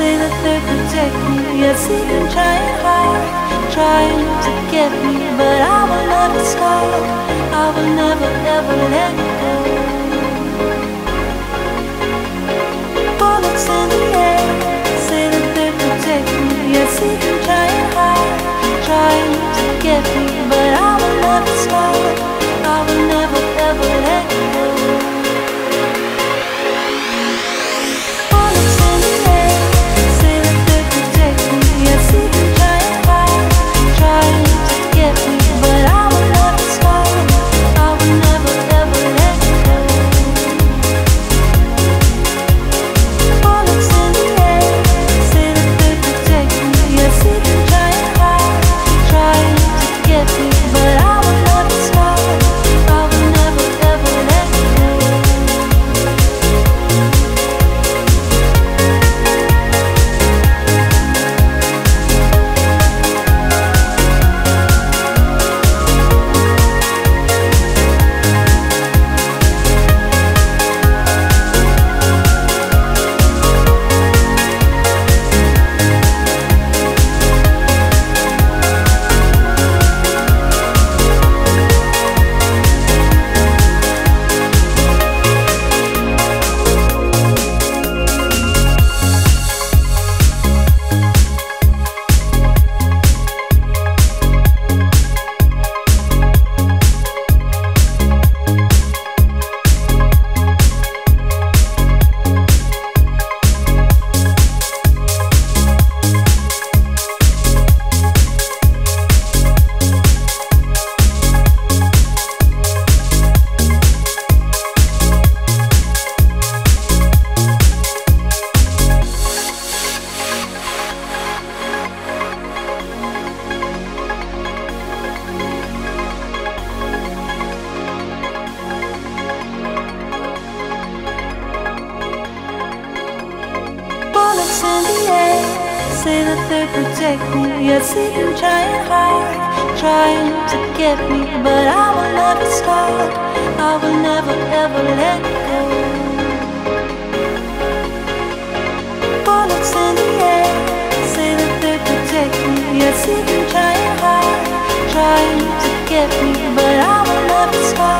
say that they protect me. Yes, even trying hard, trying to get me, but I will never stop. I will never ever let go. Bullets in the air, say that they protect me. Yes, even trying hard, trying to get me, but I will never stop. Say that they protect me. I see them trying hard Trying to get me But I will never stop. I will never ever let go. Bullets in the air Say that they protect me. I see them trying hard Trying to get me But I will never stop